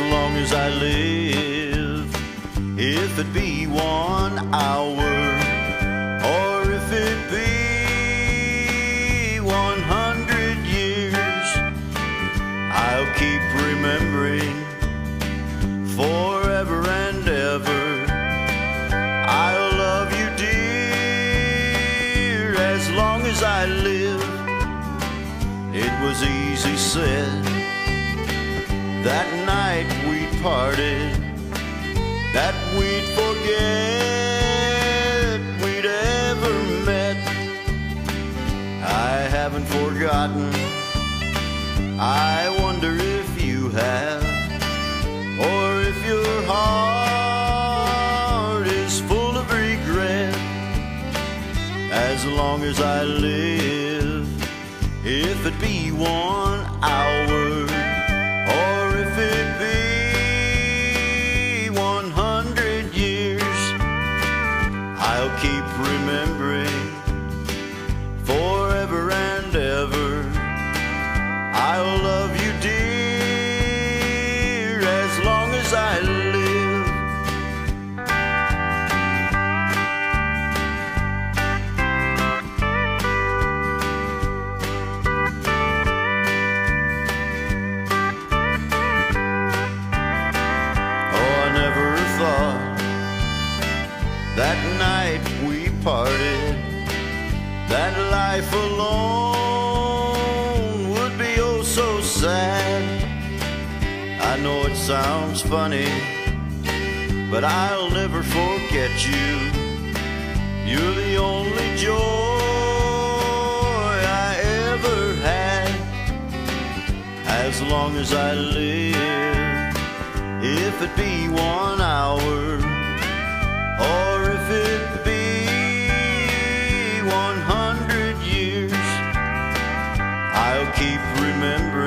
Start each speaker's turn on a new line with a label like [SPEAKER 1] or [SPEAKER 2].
[SPEAKER 1] long as I live. If it be one hour, or if it be one hundred years, I'll keep remembering forever and ever. I'll love you, dear, as long as I live. It was easy said that night parted, that we'd forget we'd ever met. I haven't forgotten. I wonder if you have, or if your heart is full of regret. As long as I live, if it be one hour, keep remembering forever and ever. I'll love you, dear, as long as I live. Oh, I never thought that night we parted, that life alone would be oh so sad. I know it sounds funny, but I'll never forget you. You're the only joy I ever had. As long as I live, if it be one 100 years, I'll keep remembering.